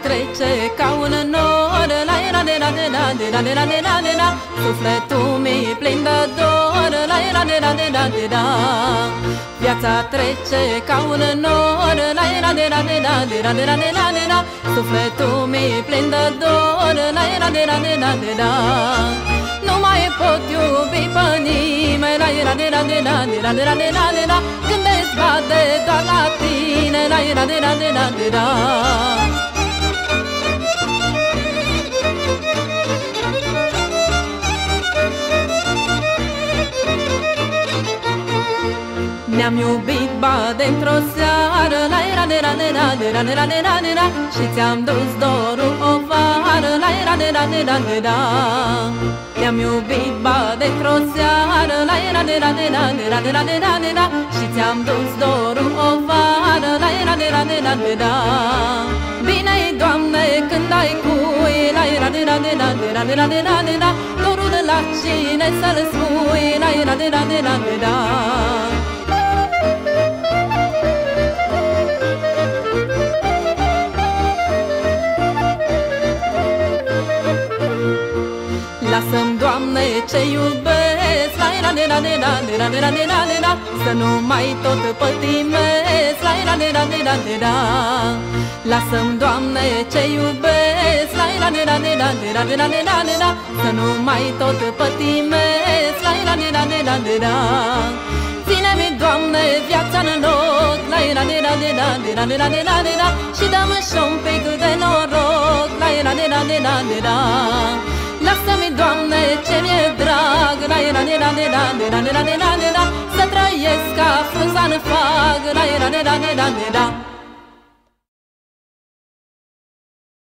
trece ca un nor La era de la de la de la de la de la de la Sufletul mi plin de dor La era de la de la de la Viața trece ca un nor La era de la de la de la de la de la de la Sufletul mi plin de dor La era de la de la de la Nu mai pot iubi pe nimeni La era de la de la de la de la de la de la Gândesc bate doar la tine La era de la de la de la Ne-am iubit, ba, dintr-o seară La era de la de la de la de la de la de la Și ți-am dus dorul o vară La era de la de la de la Ne-am iubit, ba, dintr-o seară La era de la de la de la de la de la de la Și ți-am dus dorul o vară La era de la de la de la Bine-i, Doamne, când ai cui La era de la de la de la de la de la de la Dorul la cine să-l spui La era de la de la Lasă-mi, Doamne, ce iubesc La era de la de la de la de la de la de la Să nu mai tot pătimesc La era de la de la de la Lasă-mi, Doamne, ce iubesc La era de la de la de la de la de la de la Să nu mai tot pătimesc La era de la de la de la Ține-mi, Doamne, viața în loc La era de la de la de la de la de la de la Și dă-mi și un pic de noroc La era de la de la de la Lasă-mi, Doamne, ce mi-e drag. La era de la de la de la de la de la de la Să trăiesc ca frunza în fag. La era de la de la de la